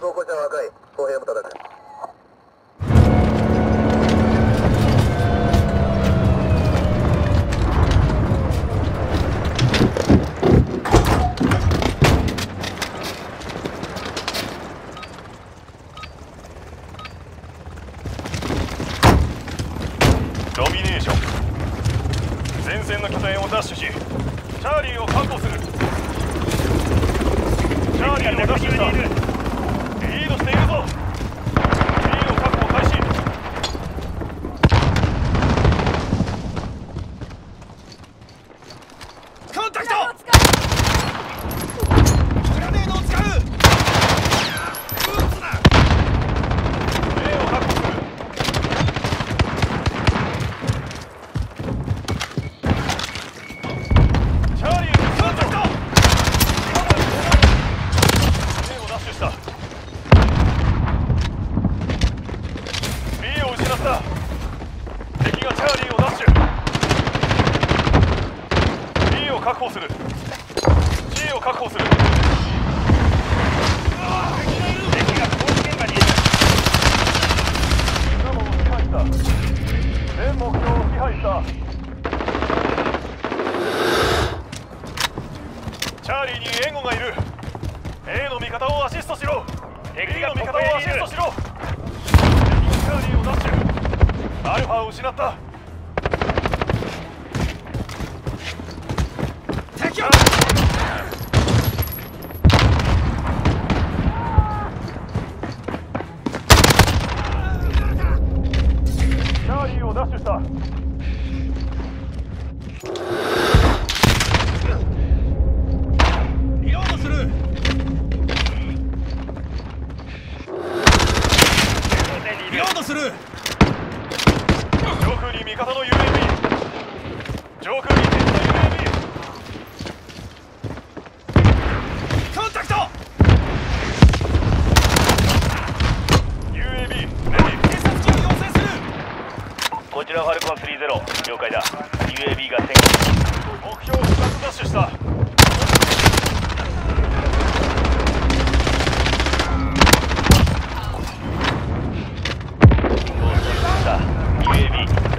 敵の装甲車は赤い。歩兵も叩くドミネーション。前線の拠点を奪取しチャーリーを確保する。チャーリーを奪取した。確保する。C を確保する。敵が工事現場にいる今も支配した。全目標を支配した。チャーリーに援護がいる。A の味方をアシストしろ。B の味方をアシストしろ。敵がチャーリーを奪取。アルファを失った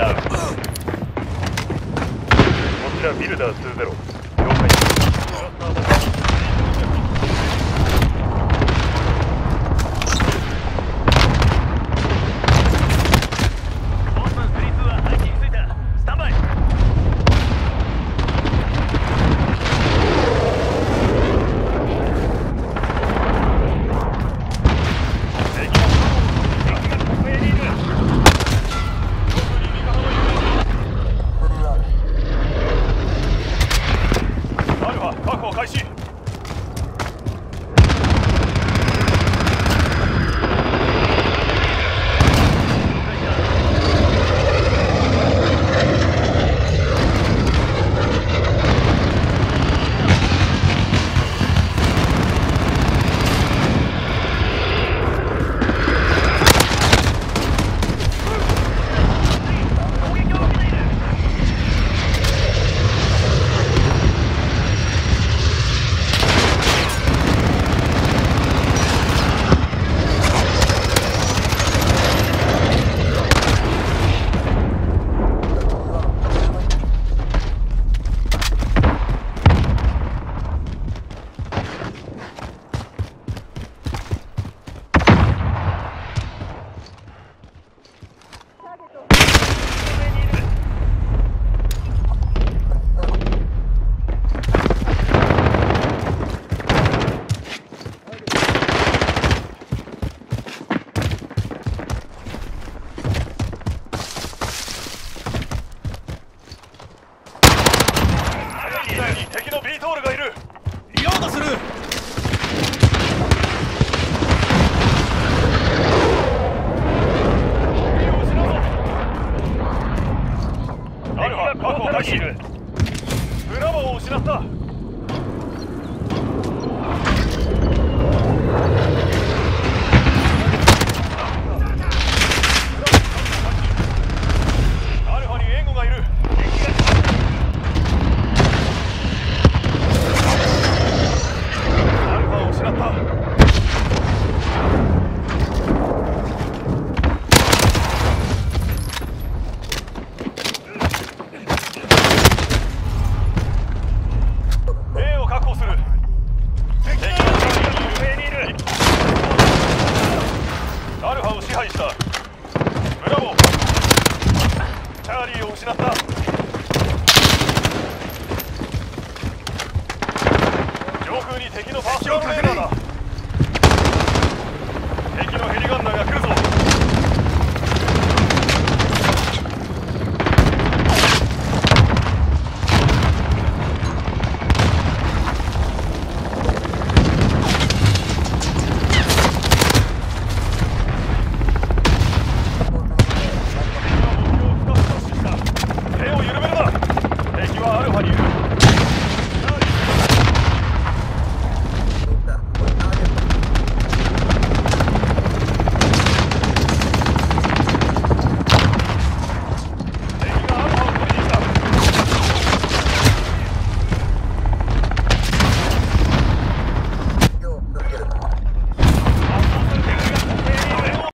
ダウンこちらビルダー20了解ボス32は配置についたスタンバイ敵がここへいる上空に味方の UAV アルファ確保開始機内に敵のビートールがいるリロードする。アルファ確保開始ブラボーを失った失った。